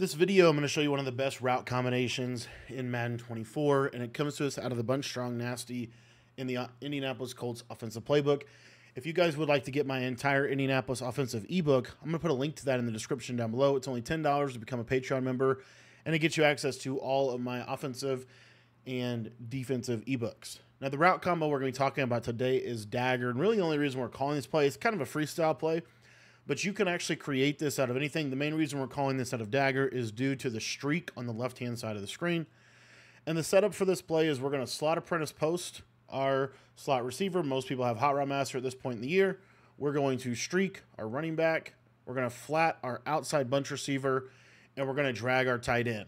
This video, I'm going to show you one of the best route combinations in Madden 24, and it comes to us out of the Bunch Strong Nasty in the uh, Indianapolis Colts offensive playbook. If you guys would like to get my entire Indianapolis offensive ebook, I'm going to put a link to that in the description down below. It's only $10 to become a Patreon member, and it gets you access to all of my offensive and defensive ebooks. Now, the route combo we're going to be talking about today is Dagger, and really the only reason we're calling this play is kind of a freestyle play but you can actually create this out of anything. The main reason we're calling this out of Dagger is due to the streak on the left-hand side of the screen. And the setup for this play is we're going to slot apprentice post our slot receiver. Most people have hot route master at this point in the year. We're going to streak our running back. We're going to flat our outside bunch receiver, and we're going to drag our tight end.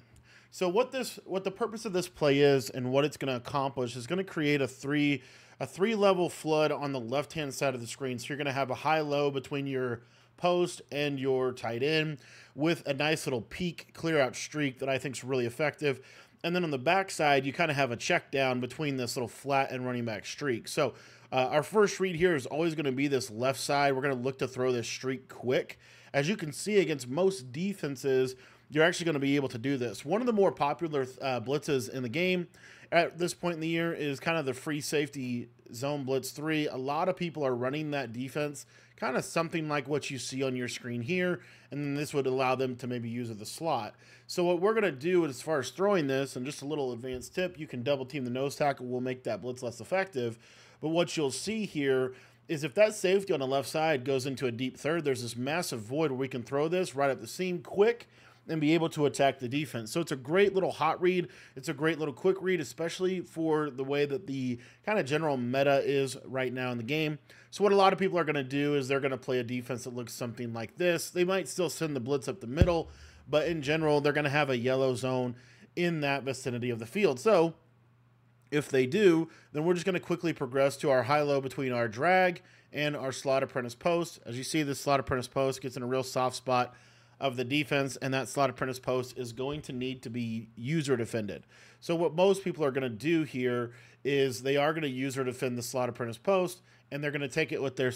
So what this, what the purpose of this play is, and what it's going to accomplish is going to create a three, a three level flood on the left hand side of the screen. So you're going to have a high low between your post and your tight end with a nice little peak clear out streak that I think is really effective. And then on the backside, you kind of have a check down between this little flat and running back streak. So uh, our first read here is always going to be this left side. We're going to look to throw this streak quick. As you can see against most defenses, you're actually going to be able to do this. One of the more popular uh, blitzes in the game at this point in the year is kind of the free safety zone blitz 3. A lot of people are running that defense kind of something like what you see on your screen here, and then this would allow them to maybe use the slot. So what we're going to do as far as throwing this, and just a little advanced tip, you can double team the nose tackle, We'll make that blitz less effective. But what you'll see here is if that safety on the left side goes into a deep third, there's this massive void where we can throw this right up the seam quick and be able to attack the defense. So it's a great little hot read. It's a great little quick read, especially for the way that the kind of general meta is right now in the game. So what a lot of people are going to do is they're going to play a defense that looks something like this. They might still send the blitz up the middle, but in general, they're going to have a yellow zone in that vicinity of the field. So if they do, then we're just going to quickly progress to our high-low between our drag and our slot apprentice post. As you see, this slot apprentice post gets in a real soft spot of the defense, and that slot apprentice post is going to need to be user defended. So what most people are going to do here is they are going to user defend the slot apprentice post, and they're going to take it with their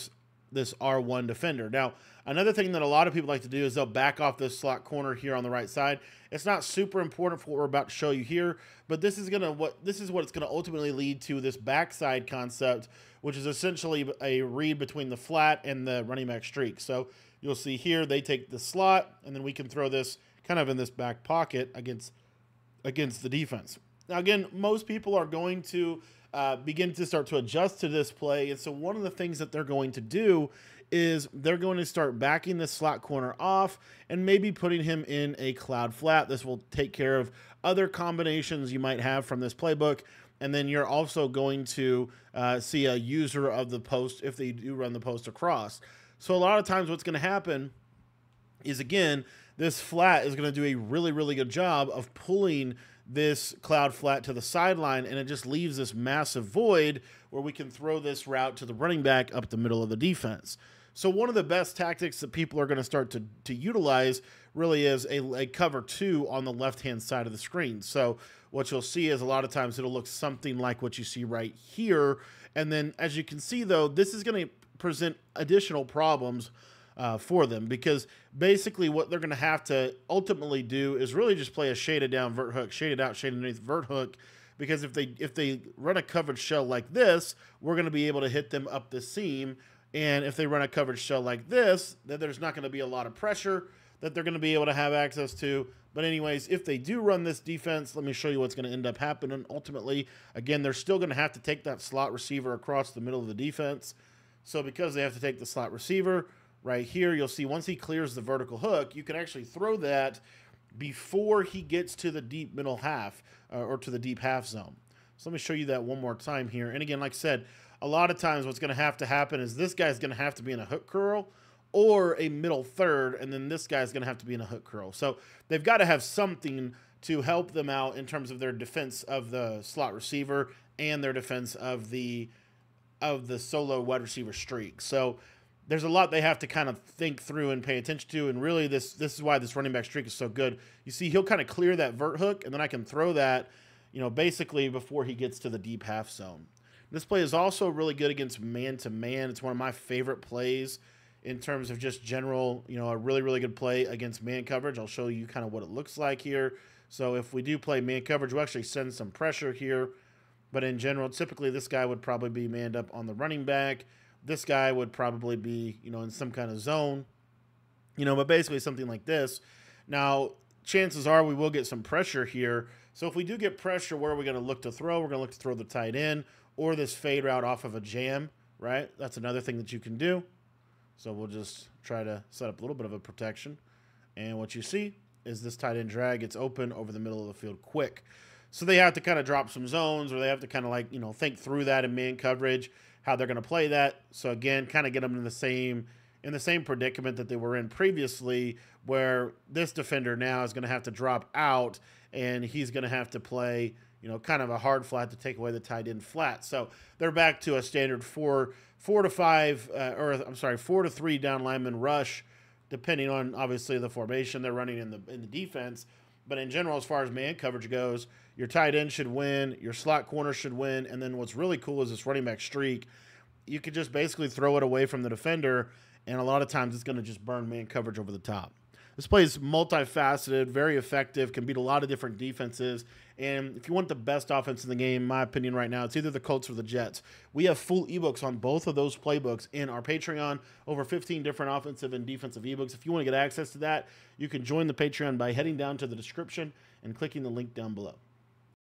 this R1 defender. Now, another thing that a lot of people like to do is they'll back off this slot corner here on the right side. It's not super important for what we're about to show you here, but this is gonna what this is what it's gonna ultimately lead to this backside concept, which is essentially a read between the flat and the running back streak. So You'll see here they take the slot, and then we can throw this kind of in this back pocket against against the defense. Now, again, most people are going to uh, begin to start to adjust to this play, and so one of the things that they're going to do is they're going to start backing the slot corner off and maybe putting him in a cloud flat. This will take care of other combinations you might have from this playbook. And then you're also going to uh, see a user of the post if they do run the post across. So a lot of times what's going to happen is again, this flat is going to do a really, really good job of pulling this cloud flat to the sideline, and it just leaves this massive void where we can throw this route to the running back up the middle of the defense. So one of the best tactics that people are going to start to, to utilize really is a, a cover two on the left-hand side of the screen. So what you'll see is a lot of times it'll look something like what you see right here. And then as you can see, though, this is going to present additional problems uh, for them because basically what they're going to have to ultimately do is really just play a shaded down vert hook, shaded out, shaded underneath vert hook. Because if they if they run a covered shell like this, we're going to be able to hit them up the seam. And if they run a covered shell like this, then there's not going to be a lot of pressure that they're going to be able to have access to. But anyways, if they do run this defense, let me show you what's going to end up happening. Ultimately, again, they're still going to have to take that slot receiver across the middle of the defense. So because they have to take the slot receiver right here, you'll see once he clears the vertical hook, you can actually throw that before he gets to the deep middle half uh, or to the deep half zone. So let me show you that one more time here. And again, like I said, a lot of times what's going to have to happen is this guy's going to have to be in a hook curl or a middle third, and then this guy's going to have to be in a hook curl. So they've got to have something to help them out in terms of their defense of the slot receiver and their defense of the of the solo wide receiver streak. So there's a lot they have to kind of think through and pay attention to. And really, this this is why this running back streak is so good. You see, he'll kind of clear that vert hook, and then I can throw that, you know, basically before he gets to the deep half zone. This play is also really good against man to man. It's one of my favorite plays in terms of just general, you know, a really, really good play against man coverage. I'll show you kind of what it looks like here. So if we do play man coverage, we'll actually send some pressure here. But in general, typically this guy would probably be manned up on the running back. This guy would probably be, you know, in some kind of zone. You know, but basically something like this. Now, chances are we will get some pressure here. So if we do get pressure, where are we going to look to throw? We're going to look to throw the tight end or this fade route off of a jam, right? That's another thing that you can do. So we'll just try to set up a little bit of a protection. And what you see is this tight end drag gets open over the middle of the field quick. So they have to kind of drop some zones or they have to kind of like, you know, think through that in man coverage, how they're going to play that. So again, kind of get them in the same in the same predicament that they were in previously where this defender now is going to have to drop out and he's going to have to play, you know, kind of a hard flat to take away the tight end flat. So they're back to a standard four four to five, uh, or I'm sorry, four to three down lineman rush, depending on obviously the formation they're running in the in the defense. But in general, as far as man coverage goes, your tight end should win, your slot corner should win, and then what's really cool is this running back streak. You could just basically throw it away from the defender, and a lot of times it's going to just burn man coverage over the top. This play is multifaceted, very effective, can beat a lot of different defenses. And if you want the best offense in the game, my opinion, right now, it's either the Colts or the Jets. We have full ebooks on both of those playbooks in our Patreon, over 15 different offensive and defensive ebooks. If you want to get access to that, you can join the Patreon by heading down to the description and clicking the link down below.